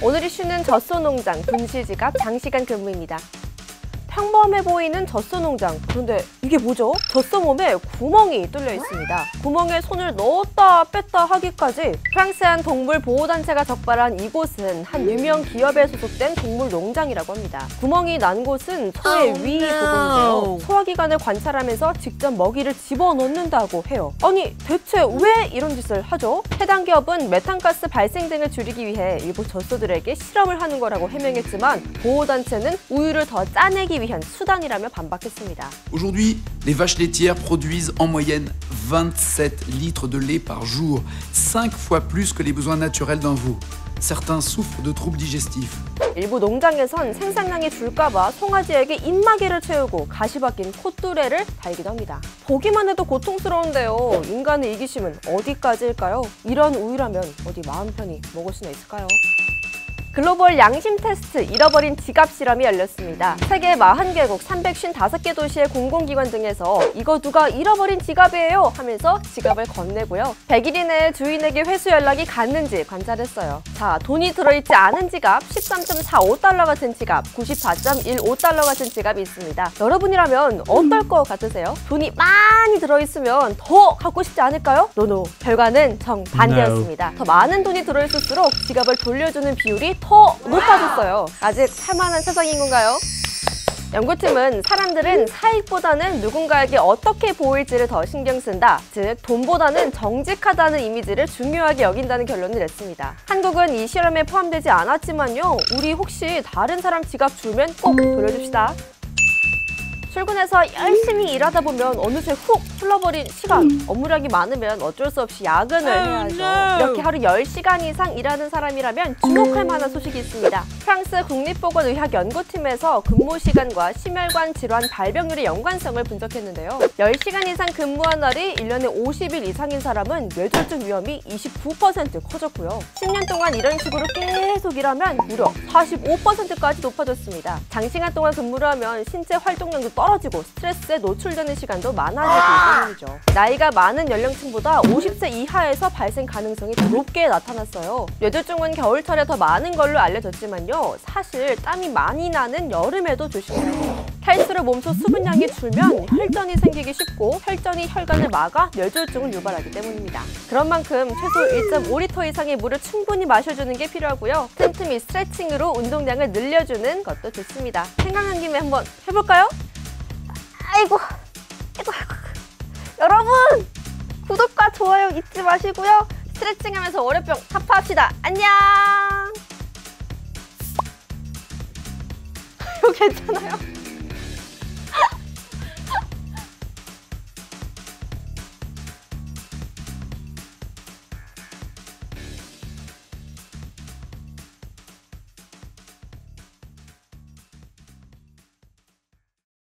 오늘 이슈는 젖소 농장 분실지갑 장시간 근무입니다. 평범해 보이는 젖소 농장. 그런데 이게 뭐죠? 젖소 몸에 구멍이 뚫려 있습니다. 구멍에 손을 넣었다 뺐다 하기까지 프랑스의 한 동물 보호단체가 적발한 이곳은 한 유명 기업에 소속된 동물 농장이라고 합니다. 구멍이 난 곳은 소의 Oh, 위. 부분인데요. 소화기관을 관찰하면서 직접 먹이를 집어넣는다고 해요. 아니 대체 왜 이런 짓을 하죠? 해당 기업은 메탄가스 발생 등을 줄이기 위해 일부 젖소들에게 실험을 하는 거라고 해명했지만 보호단체는 우유를 더 짜내기 위한 수단이라며 반박했습니다. Aujourd'hui, les vaches laitières produisent en moyenne 27 litres de lait par jour, 5 fois plus que les besoins naturels d'un veau. Certains souffrent de troubles digestifs. 일부 농장에선 생산량이 줄까봐 송아지에게 입마개를 채우고 가시 박힌 콧뚜레를 달기도 합니다. 보기만 해도 고통스러운데요. 인간의 이기심은 어디까지일까요? 이런 우유라면 어디 마음 편히 먹을 수나 있을까요? 글로벌 양심 테스트 잃어버린 지갑 실험이 열렸습니다. 세계 40개국 355개 도시의 공공기관 등에서 이거 누가 잃어버린 지갑이에요 하면서 지갑을 건네고요. 100일 이내에 주인에게 회수 연락이 갔는지 관찰했어요. 자, 돈이 들어있지 않은 지갑 13.45달러 같은 지갑, 94.15달러 같은 지갑이 있습니다. 여러분이라면 어떨 것 같으세요? 돈이 많이 들어있으면 더 갖고 싶지 않을까요? 노노. 결과는 정반대였습니다. 더 많은 돈이 들어있을수록 지갑을 돌려주는 비율이 더 높아졌어요. 아직 살만한 세상인 건가요? 연구팀은 사람들은 사익보다는 누군가에게 어떻게 보일지를 더 신경 쓴다. 즉, 돈보다는 정직하다는 이미지를 중요하게 여긴다는 결론을 냈습니다. 한국은 이 실험에 포함되지 않았지만요. 우리 혹시 다른 사람 지갑 주면 꼭 돌려줍시다. 출근해서 열심히 일하다 보면 어느새 훅 흘러버린 시간. 업무량이 많으면 어쩔 수 없이 야근을 해야죠. no. 이렇게 하루 10시간 이상 일하는 사람이라면 주목할 만한 소식이 있습니다. 프랑스 국립보건의학연구팀에서 근무 시간과 심혈관 질환 발병률의 연관성을 분석했는데요. 10시간 이상 근무한 날이 1년에 50일 이상인 사람은 뇌졸중 위험이 29% 커졌고요. 10년 동안 이런 식으로 계속 일하면 무려 45%까지 높아졌습니다. 장시간 동안 근무를 하면 신체 활동량도 떨어지고 스트레스에 노출되는 시간도 많아지기 때문이죠. 나이가 많은 연령층보다 50세 이하에서 발생 가능성이 더 높게 나타났어요. 뇌졸중은 겨울철에 더 많은 걸로 알려졌지만요. 사실 땀이 많이 나는 여름에도 조심해요. 탈수로 몸속 수분량이 줄면 혈전이 생기기 쉽고 혈전이 혈관을 막아 뇌졸중을 유발하기 때문입니다. 그런 만큼 최소 1.5리터 이상의 물을 충분히 마셔주는 게 필요하고요. 틈틈이 스트레칭으로 운동량을 늘려주는 것도 좋습니다. 생각난 김에 한번 해볼까요? 아이고, 아이고, 아이고. 여러분! 구독과 좋아요 잊지 마시고요. 스트레칭하면서 월요병 타파합시다. 안녕! 이거 괜찮아요?